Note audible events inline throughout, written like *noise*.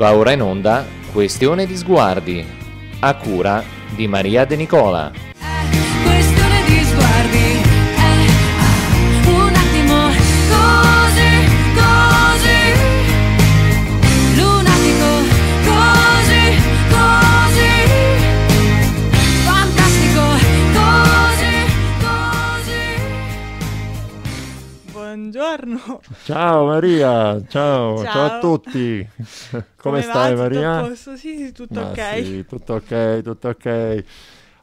Va ora in onda Questione di sguardi, a cura di Maria De Nicola. Buongiorno. Ciao Maria, ciao, ciao, Ciao. a tutti. Come, va? stai Tutto Maria? posto? Sì, sì, tutto Ma ok. sì, tutto ok, tutto ok.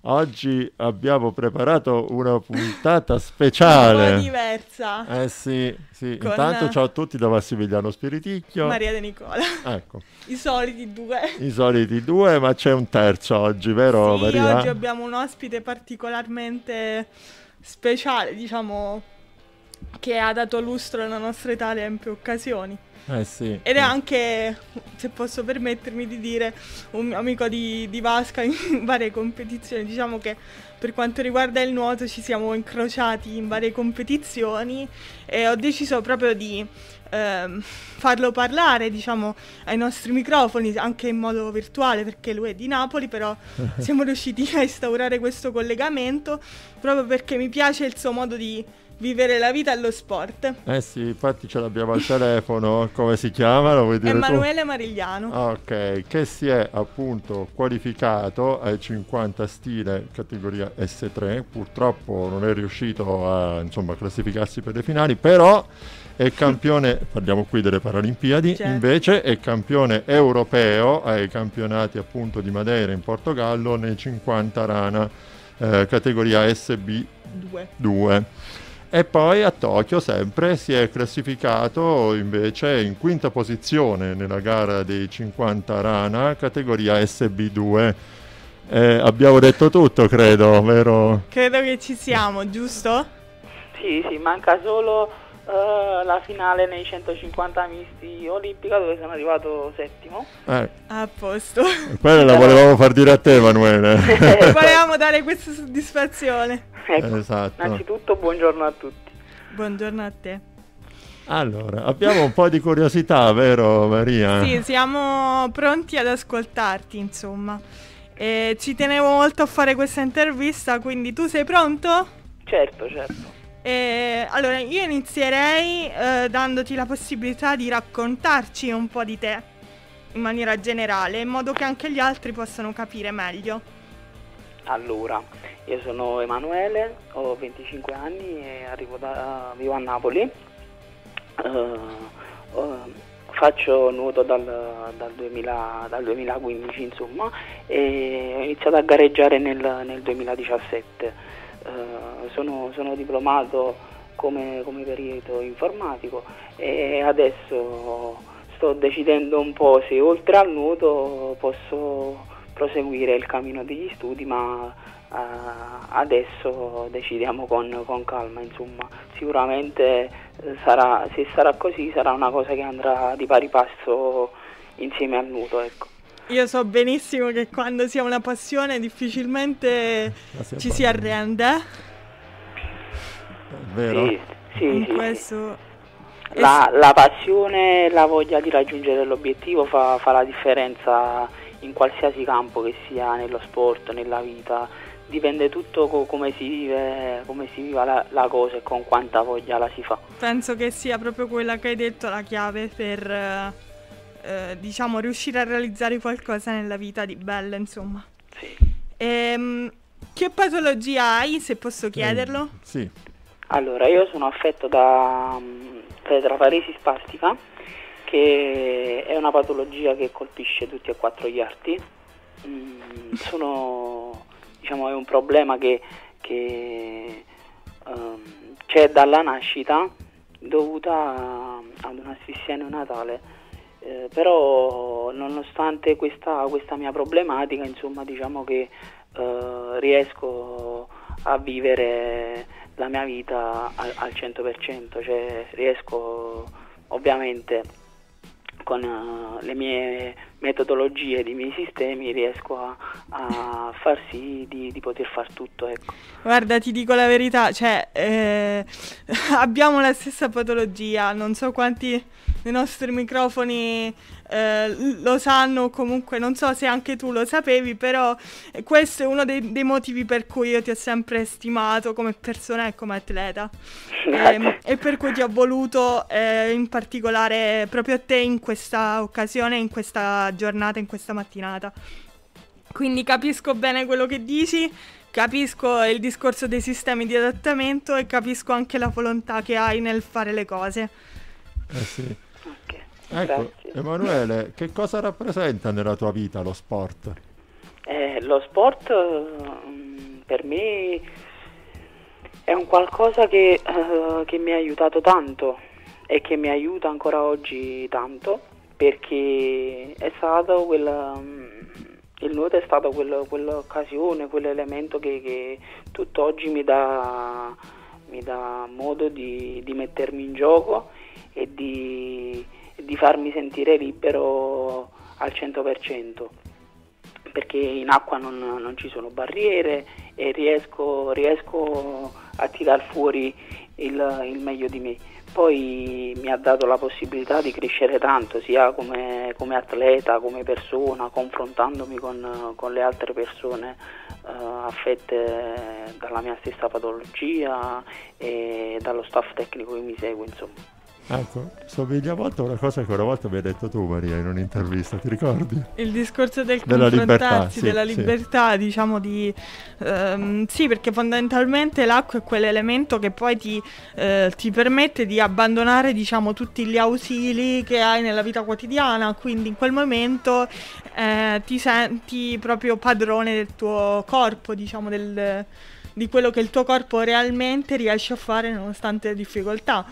Oggi abbiamo preparato una puntata *laughs* Un po' speciale. diversa. Eh sì, sì. Con- Intanto ciao a tutti da Massimiliano Spiriticchio. Maria De Nicola. Ecco, I soliti due. i soliti due, ma c'è un terzo oggi, vero sì, Maria? oggi abbiamo un ospite particolarmente speciale, diciamo, che ha dato lustro alla nostra Italia in più occasioni. Eh sì. Ed è anche, se posso permettermi di dire, un mio amico di, di vasca in *laughs* varie competizioni. Diciamo che per quanto riguarda il nuoto ci siamo incrociati in varie competizioni e ho deciso proprio di ehm, farlo parlare, diciamo, ai nostri microfoni, anche in modo virtuale, perché lui è di Napoli, però *laughs* siamo riusciti a instaurare questo collegamento proprio perché mi piace il suo modo di vivere la vita e lo sport. Eh sì, infatti ce l'abbiamo al telefono. Come si chiama? Lo vuoi dire tu? Emanuele Marigliano. Ah, Ok, che si è appunto qualificato ai 50 stile categoria S3, purtroppo non è riuscito a insomma, classificarsi per le finali, però è campione, *laughs* parliamo qui delle Paralimpiadi, Certo. invece è campione europeo ai campionati appunto di Madeira in Portogallo nei 50 rana eh, categoria SB2. E poi a Tokyo sempre si è classificato invece in quinta posizione nella gara dei 50 rana categoria SB2. Eh, abbiamo detto tutto, credo, vero? Credo che ci siamo, giusto? Sì, sì, manca solo eh, la finale nei 150 misti olimpica dove sono arrivato settimo. Eh, A posto. quella la volevamo far dire a te, Emanuele. *laughs* *laughs* Volevamo dare questa soddisfazione. Ecco, esatto. innanzitutto buongiorno a tutti. Buongiorno a te. Allora, abbiamo un po' di curiosità, vero Maria? Sì, siamo pronti ad ascoltarti, insomma. E ci tenevo molto a fare questa intervista, quindi tu sei pronto? Certo, certo. E, allora, io inizierei eh, dandoti la possibilità di raccontarci un po' di te in maniera generale, in modo che anche gli altri possano capire meglio. Allora, io sono Emanuele, ho 25 anni e da, vivo a Napoli. Eh, eh, faccio nuoto dal, dal 2000 dal 2015, insomma, e ho iniziato a gareggiare nel, nel 2017. Eh, sono, sono diplomato come, come perito informatico e adesso sto decidendo un po' se oltre al nuoto posso proseguire il cammino degli studi, ma eh, adesso decidiamo con, con calma, insomma. Sicuramente eh, sarà, se sarà così sarà una cosa che andrà di pari passo insieme al nuoto, ecco. Io so benissimo che quando si ha una passione difficilmente ci si arrende. Vero? Sì, sì, sì, questo... La, la passione e la voglia di raggiungere l'obiettivo fa, fa la differenza in qualsiasi campo che sia nello sport, nella vita. Dipende tutto co- come si vive, come si viva la, la cosa e con quanta voglia la si fa. Penso che sia proprio quella che hai detto la chiave per, eh, eh, diciamo, riuscire a realizzare qualcosa nella vita di bella, insomma. Sì. Ehm, che patologia hai, se posso chiederlo? Sì. Allora, io sono affetto da mm, tetraparesi spastica, che è una patologia che colpisce tutti e quattro gli arti. Mm, sono, diciamo, è un problema che, che, ehm, c'è dalla nascita dovuta ad un'asfissia neonatale. Eh, però nonostante questa, questa mia problematica, insomma, diciamo che eh, riesco a vivere la mia vita al, al 100%, cioè riesco ovviamente con eh, le mie metodologie, i miei sistemi, riesco a, a far sì di, di poter far tutto, ecco. Guarda, ti dico la verità, cioè, eh, *laughs* abbiamo la stessa patologia, non so quanti dei nostri microfoni eh, lo sanno, comunque non so se anche tu lo sapevi, però eh, questo è uno dei, dei motivi per cui io ti ho sempre stimato come persona e come atleta. Ehm, e per cui ti ho voluto eh, in particolare proprio a te in questa occasione, in questa giornata, in questa mattinata. Quindi capisco bene quello che dici, capisco il discorso dei sistemi di adattamento e capisco anche la volontà che hai nel fare le cose. Eh sì. Ok, Ecco, grazie. Emanuele, che cosa rappresenta nella tua vita lo sport? Eh, lo sport mm, per me è un qualcosa che, eh, che mi ha aiutato tanto e che mi aiuta ancora oggi tanto perché è stato quel, mm, il nuoto è stato quel- quell'occasione, quell'elemento che, che tutt'oggi mi dà, mi dà modo di, di mettermi in gioco e di, di farmi sentire libero al 100% perché in acqua non, non ci sono barriere e riesco, riesco a tirar fuori il, il meglio di me. Poi mi ha dato la possibilità di crescere tanto, sia come, come atleta, come persona, confrontandomi con, con le altre persone eh, affette dalla mia stessa patologia e dallo staff tecnico che mi segue, insomma. Ecco, somiglia molto a una cosa che una volta mi hai detto tu Maria in un'intervista, ti ricordi? Il discorso del Della libertà, confrontarsi, sì, della sì. libertà, diciamo di... ehm, sì, perché fondamentalmente l'acqua è quell'elemento che poi ti, eh, ti permette di abbandonare, diciamo, tutti gli ausili che hai nella vita quotidiana, quindi in quel momento eh, ti senti proprio padrone del tuo corpo, diciamo, del- di quello che il tuo corpo realmente riesce a fare nonostante le difficoltà.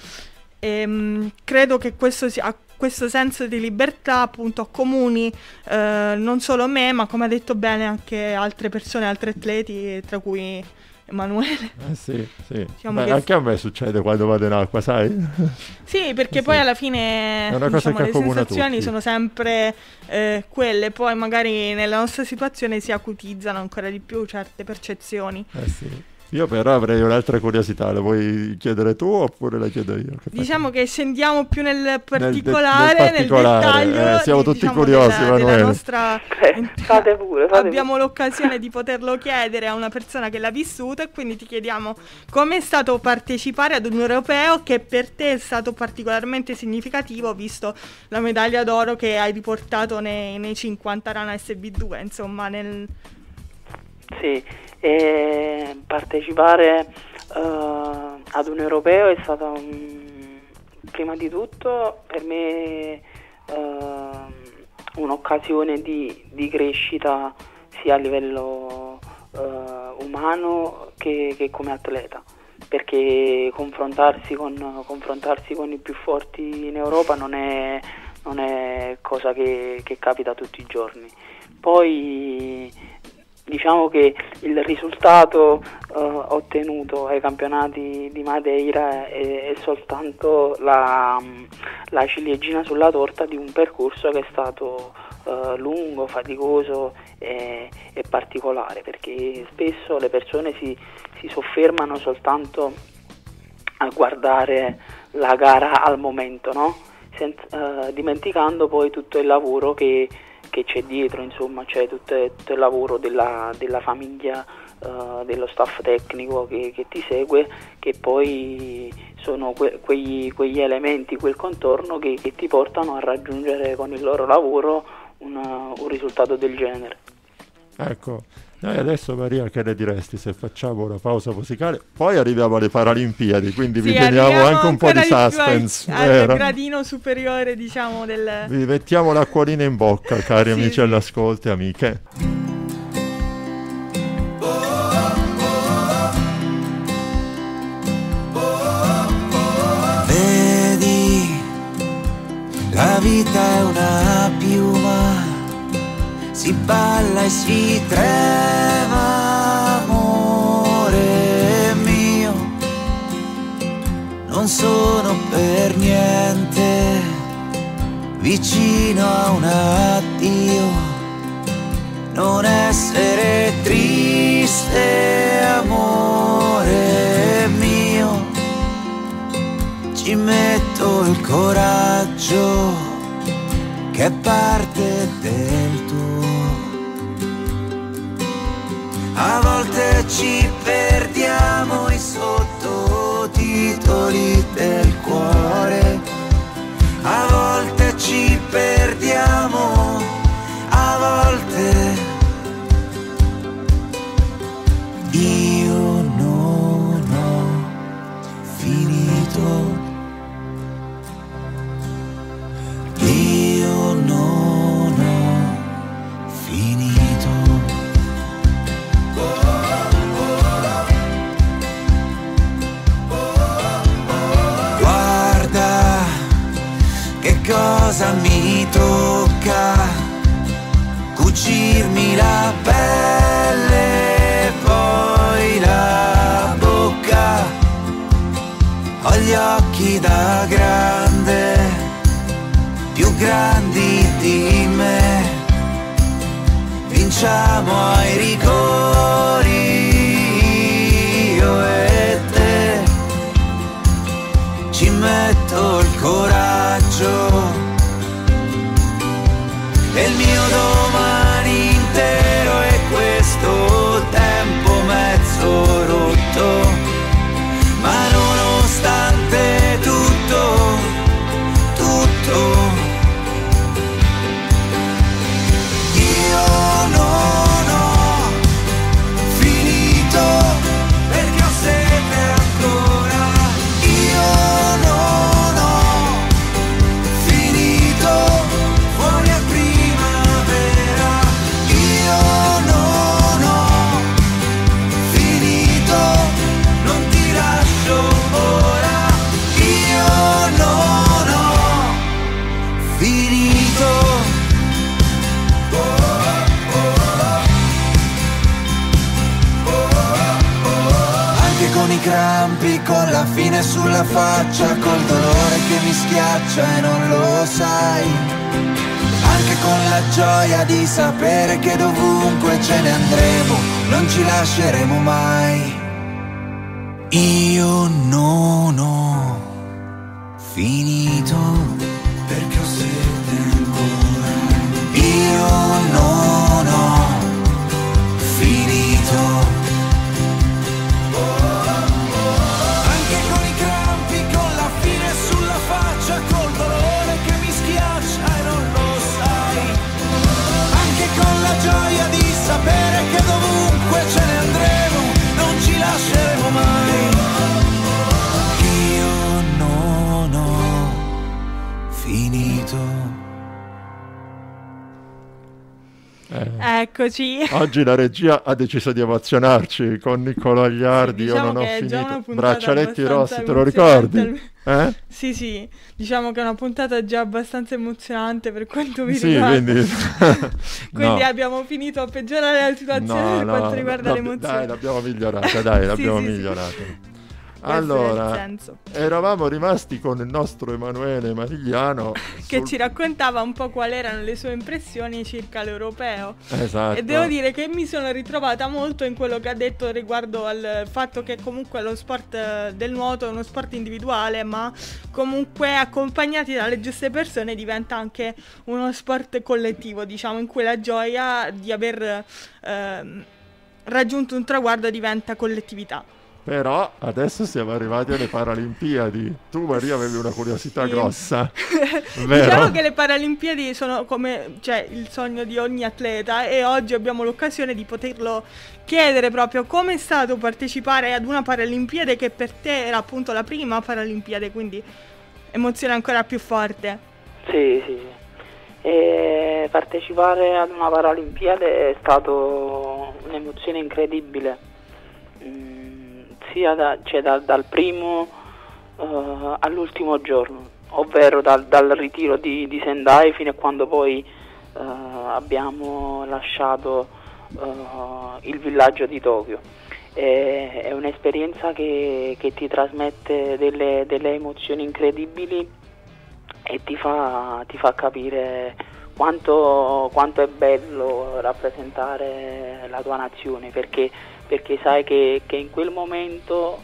Ehm, credo che questo sia questo senso di libertà appunto accomuni eh, non solo me ma come ha detto bene anche altre persone, altri atleti tra cui Emanuele. *laughs* Eh sì, sì. Diciamo Beh, che- anche a me succede quando vado in acqua, sai? *laughs* Sì, perché Sì. poi alla fine diciamo, le sensazioni tutti. sono sempre eh, quelle, poi magari nella nostra situazione si acutizzano ancora di più certe percezioni. Eh sì. Io però avrei un'altra curiosità, la vuoi chiedere tu oppure la chiedo io? Che Diciamo che scendiamo più nel nel particolare, nel, particolare, dettaglio. eh, siamo di- tutti diciamo, curiosi, della, della nostra... Eh, fate pure, fate Abbiamo l'occasione di poterlo chiedere a una persona che l'ha vissuto e quindi ti chiediamo come è stato partecipare ad un europeo che per te è stato particolarmente significativo visto la medaglia d'oro che hai riportato nei, nei 50 rana SB2, insomma, nel... Sì, e partecipare eh, ad un europeo è stata un- prima di tutto per me ehm, un'occasione di, di crescita sia a livello eh, umano che, che come atleta perché confrontarsi con, confrontarsi con i più forti in Europa non è, non è cosa che, che capita tutti i giorni. Poi diciamo che il risultato eh, ottenuto ai campionati di Madeira è, è soltanto la, la ciliegina sulla torta di un percorso che è stato eh, lungo, faticoso e, e particolare perché spesso le persone si, si soffermano soltanto a guardare la gara al momento, no? Sen- eh, dimenticando poi tutto il lavoro che, che c'è dietro, insomma, c'è tutto, tutto il lavoro della, della famiglia, eh, dello staff tecnico che, che ti segue, che poi sono que- quegli, quegli elementi, quel contorno che, che ti portano a raggiungere con il loro lavoro un, un risultato del genere. Ecco, noi adesso Maria che ne diresti se facciamo una pausa musicale? Poi arriviamo alle Paralimpiadi, quindi vi Sì, teniamo arriviamo anche un po' di più suspense. al vero? gradino superiore, diciamo, del... Vi mettiamo l'acquolina in bocca, cari *laughs* Sì, amici sì. all'ascolto e amiche. Vedi, la vita è una piuma, si balla e si trema, amore mio. Non sono per niente vicino a un addio. Non essere triste, amore mio ci metto il coraggio che è parte del ci perdiamo i sottotitoli del cuore, a volte ci perdiamo, tocca cucirmi la pelle poi la bocca. Ho gli occhi da grande, più grandi di me. Vinciamo ai rigori, io e te ci metto il coraggio la gioia di sapere che dovunque ce ne andremo, non ci lasceremo mai. Io non ho finito perché ho sete ancora. Io non ho finito. Finito. Eh, Eccoci. Oggi la regia ha deciso di emozionarci con Niccolò Agliardi. Sì, Io diciamo non ho che è già una finito. puntata Braccialetti rossi, te lo ricordi? Eh? Sì, sì, diciamo che è una puntata già abbastanza emozionante per quanto mi Sì, riguarda. quindi. *laughs* Quindi No. abbiamo finito a peggiorare la situazione No, per no, quanto riguarda no, le emozioni. Dai, l'abbiamo migliorata, dai, *laughs* Sì, l'abbiamo sì, sì. migliorata. Il Allora, eravamo rimasti con il nostro Emanuele Marigliano. *laughs* Che sul- ci raccontava un po' quali erano le sue impressioni circa l'europeo. Esatto. E devo dire che mi sono ritrovata molto in quello che ha detto riguardo al fatto che comunque lo sport eh, del nuoto è uno sport individuale, ma comunque accompagnati dalle giuste persone diventa anche uno sport collettivo, diciamo, in cui la gioia di aver ehm, raggiunto un traguardo diventa collettività. Però adesso siamo arrivati alle Paralimpiadi. Tu Maria avevi una curiosità Sì. grossa. *laughs* Vero? Diciamo che le Paralimpiadi sono come cioè, il sogno di ogni atleta e oggi abbiamo l'occasione di poterlo chiedere proprio come è stato partecipare ad una Paralimpiade che per te era appunto la prima Paralimpiade, quindi emozione ancora più forte. Sì, sì, sì. E partecipare ad una Paralimpiade è stato un'emozione incredibile, Mm, sia da- cioè da- dal primo eh, all'ultimo giorno, ovvero dal, dal ritiro di, di Sendai fino a quando poi eh, abbiamo lasciato eh, il villaggio di Tokyo. È, è un'esperienza che, che ti trasmette delle, delle emozioni incredibili e ti fa, ti fa capire quanto, quanto è bello rappresentare la tua nazione perché, perché sai che, che in quel momento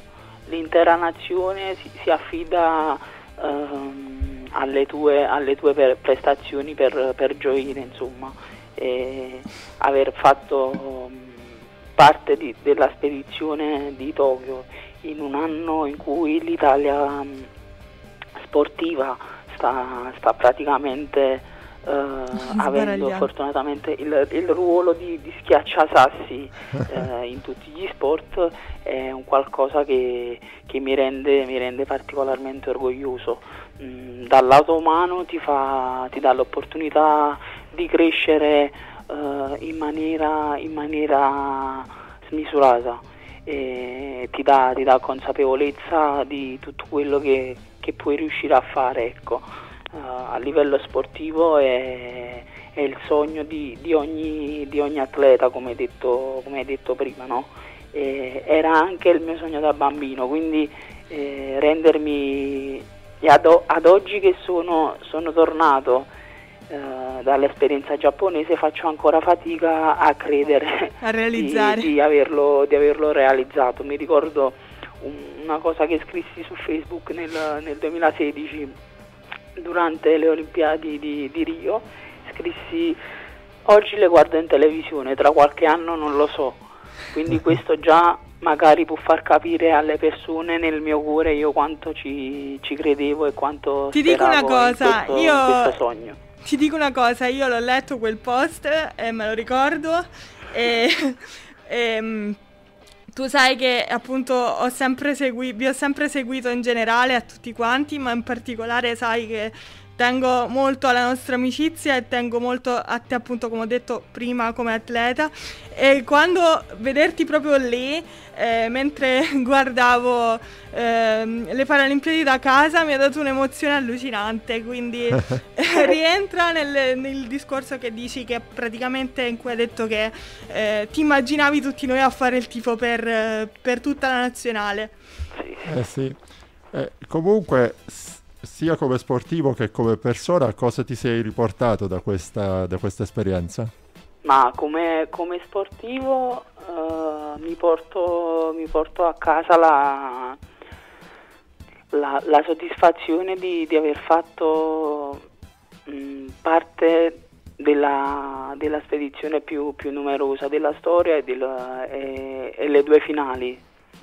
l'intera nazione si, si affida ehm, alle tue, alle tue per- prestazioni per, per gioire, insomma, e aver fatto mm, parte di- della spedizione di Tokyo in un anno in cui l'Italia mm, sportiva sta, sta praticamente eh, *laughs* avendo fortunatamente il, il ruolo di, di schiacciasassi *laughs* eh, in tutti gli sport è un qualcosa che, che mi, rende, mi rende particolarmente orgoglioso. Mm, dal lato umano ti, fa, ti dà l'opportunità di crescere eh, in, maniera, in maniera smisurata e ti dà, ti dà consapevolezza di tutto quello che, che puoi riuscire a fare. Ecco. A livello sportivo è, è il sogno di, di ogni, di ogni atleta, come hai detto, come hai detto prima. no? Era anche il mio sogno da bambino, quindi eh, rendermi e ad, ad oggi che sono, sono tornato eh, dall'esperienza giapponese faccio ancora fatica a credere A realizzare. di, di averlo, di averlo realizzato. Mi ricordo un- una cosa che scrissi su Facebook nel, nel 2016 durante le Olimpiadi di, di Rio. Scrissi oggi le guardo in televisione, tra qualche anno non lo so. Quindi *laughs* questo già magari può far capire alle persone nel mio cuore io quanto ci, ci credevo e quanto Ti dico una cosa, questo, io- sogno. Ti dico una cosa, io l'ho letto quel post e me lo ricordo e, *laughs* ehm, tu sai che appunto ho sempre segui- vi ho sempre seguito in generale a tutti quanti, ma in particolare sai che tengo molto alla nostra amicizia e tengo molto a te appunto come ho detto prima come atleta e quando vederti proprio lì eh, mentre *laughs* guardavo ehm, le Paralimpiadi da casa mi ha dato un'emozione allucinante quindi *laughs* eh, rientra nel, nel discorso che dici che praticamente in cui hai detto che eh, ti immaginavi tutti noi a fare il tifo per, eh, per tutta la nazionale. Eh sì. Eh, comunque, sia come sportivo che come persona, cosa ti sei riportato da questa, da questa esperienza? Ma come, come sportivo eh, mi, porto, mi porto a casa la, la, la soddisfazione di, di aver fatto mh, parte della, della spedizione più, più numerosa della storia e, del- e- e le due finali.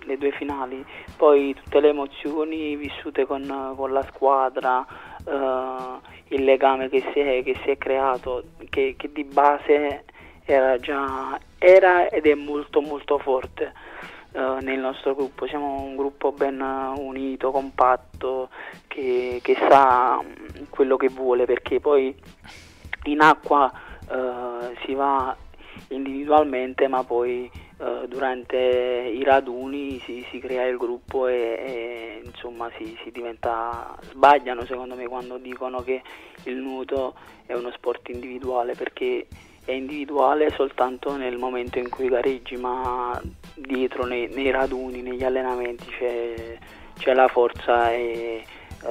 Le due finali, poi tutte le emozioni vissute con, con la squadra, eh, il legame che si è, che si è creato, che, che di base era già era ed è molto molto forte eh, nel nostro gruppo. Siamo un gruppo ben unito, compatto, che, che sa quello che vuole, perché poi in acqua eh, si va individualmente, ma poi eh, durante i raduni si, si crea il gruppo e, e, insomma si, si diventa sbagliano secondo me quando dicono che il nuoto è uno sport individuale perché è individuale soltanto nel momento in cui gareggi ma dietro nei, nei raduni, negli allenamenti c'è, c'è la forza e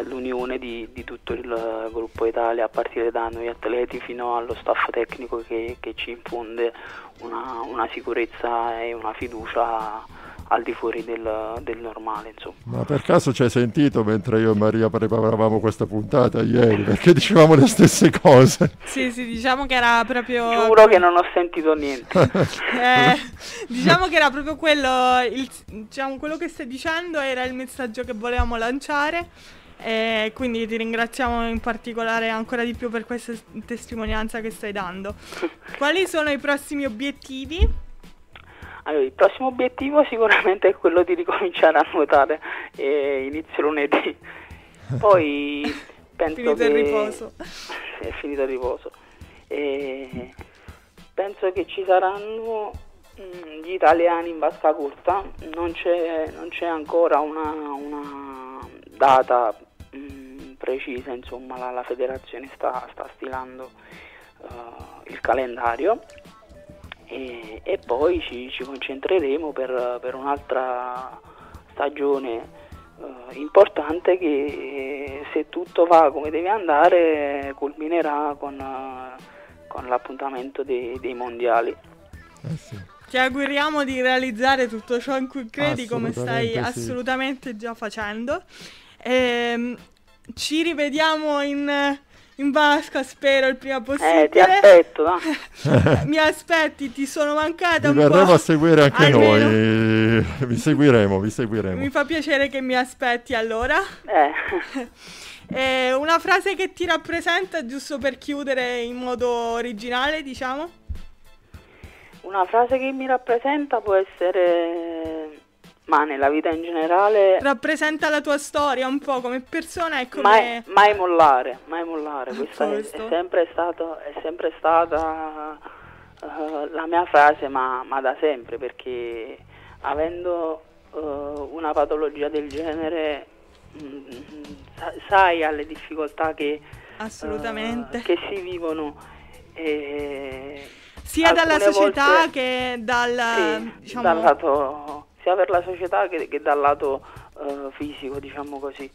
l'unione di, di tutto il gruppo Italia a partire da noi atleti fino allo staff tecnico che, che ci infonde una, una sicurezza e una fiducia al di fuori del, del normale insomma. Ma per caso ci hai sentito mentre io e Maria preparavamo questa puntata ieri? Perché dicevamo le stesse cose. sì sì diciamo che era proprio Giuro che non ho sentito niente. *laughs* Eh, diciamo che era proprio quello, il- diciamo, quello che stai dicendo era il messaggio che volevamo lanciare. E quindi ti ringraziamo in particolare ancora di più per questa testimonianza che stai dando. *laughs* Quali sono i prossimi obiettivi? Allora, il prossimo obiettivo sicuramente è quello di ricominciare a nuotare e inizio lunedì. *laughs* Poi penso Finito che il riposo. *laughs* è finito il riposo. E penso che ci saranno mm, gli italiani in vasca corta, non c'è, non c'è ancora una, una data precisa, insomma la, la federazione sta, sta stilando eh, il calendario e, e poi ci, ci concentreremo per, per un'altra stagione eh, importante che se tutto va come deve andare culminerà con, eh, con l'appuntamento dei, dei mondiali. Eh sì. Ti auguriamo di realizzare tutto ciò in cui credi, come stai Assolutamente sì. assolutamente già facendo. Ehm, ci rivediamo in, in vasca, spero, il prima Eh, ti possibile. aspetto, no? *laughs* Mi aspetti, ti sono mancata Vi un po'. a seguire anche Almeno. noi. Vi seguiremo, vi seguiremo. Mi fa piacere che mi aspetti allora. Eh. *laughs* Eh, una frase che ti rappresenta, giusto per chiudere in modo originale, diciamo? Una frase che mi rappresenta può essere, ma nella vita in generale, Rappresenta la tua storia un po' come persona e come... mai, mai mollare, mai mollare. Questa è, è sempre, stato, è sempre stata eh, la mia frase, ma, ma da sempre, perché avendo eh, una patologia del genere, mm, sa- sai alle difficoltà che, Assolutamente. eh, che si vivono. e Sia dalla società volte- che dal... sì, diciamo... dal lato, sia per la società che, che dal lato eh, fisico, diciamo così.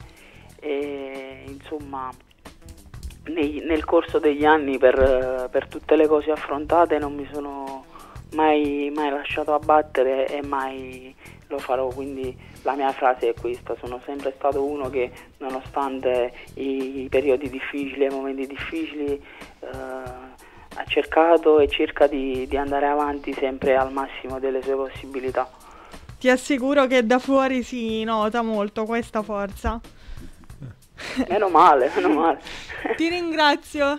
E, insomma, nei- nel corso degli anni, per, per tutte le cose affrontate, non mi sono mai, mai lasciato abbattere e mai lo farò. Quindi la mia frase è questa: sono sempre stato uno che, nonostante i periodi difficili i momenti difficili, eh, ha cercato e cerca di, di andare avanti sempre al massimo delle sue possibilità. Ti assicuro che da fuori si nota molto questa forza. Meno male, meno male. *laughs* Ti ringrazio.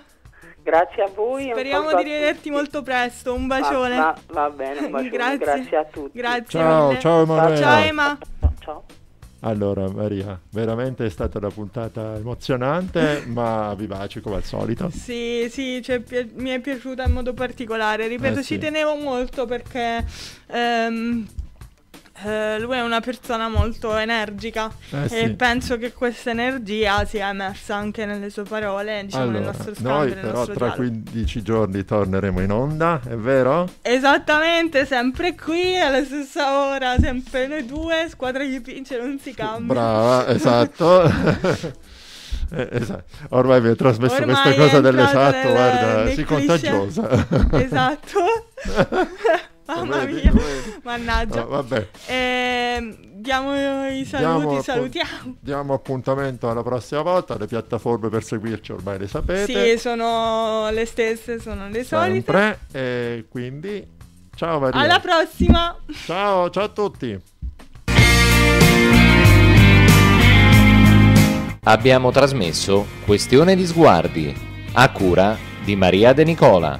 Grazie a voi. un Speriamo di rivederti molto presto. Un Va- bacione. Va, va bene, un bacione. Grazie. Grazie. a tutti. Grazie Ciao, mille. ciao Emanuele. Ciao Ema. Ciao. Allora Maria, veramente è stata una puntata emozionante ma vivace come al solito. Sì, sì, cioè, pi- mi è piaciuta in modo particolare. Ripeto, Eh, ci sì. tenevo molto perché ehm, eh, lui è una persona molto energica Eh, e sì. penso che questa energia sia emersa anche nelle sue parole, diciamo, nel Allora, nostro scambio, noi nel però tra dialogo. 15 giorni torneremo in onda, è vero? Esattamente, sempre qui alla stessa ora, sempre noi due, squadra che vince non si cambia. Brava, *laughs* esatto. *laughs* Eh, esatto. Ormai mi ha trasmesso Ormai questa cosa dell'esatto, nel- guarda, nel si cliché. contagiosa. *laughs* Esatto. Mamma mia, mannaggia. Oh, vabbè, Ehm, diamo i saluti, Diamo salutiamo. diamo appuntamento alla prossima volta, le piattaforme per seguirci ormai le sapete. Sì, sono le stesse, sono le solite. sempre, e quindi ciao Maria. Alla prossima! ciao, ciao a tutti. Abbiamo trasmesso Questione di sguardi a cura di Maria De Nicola.